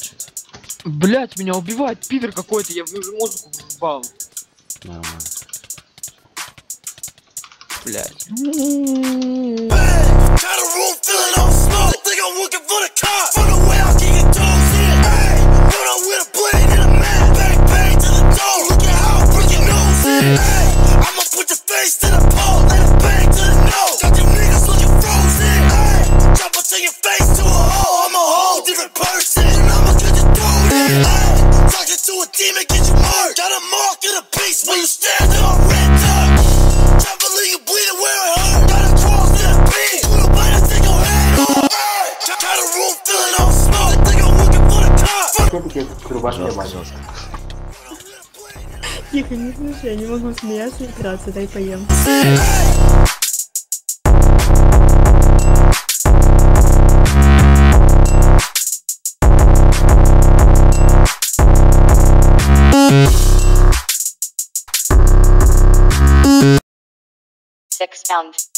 Чуть. Блять, меня убивает, пидор какой-то, я уже музыку врубал. Нормально. Блять. A demon, get you murked. Got a mark of the beast when you stand there on red dirt. A leave you bleeding where it hurt. Got a cross to the beat. Put a blade, I take your head off. Got a room filling on smoke. Think I'm working for the cops. Все-таки Жестко, мать. жестко. Тихо, не смеши, я не могу смеяться и играться, дай поем. Six pound.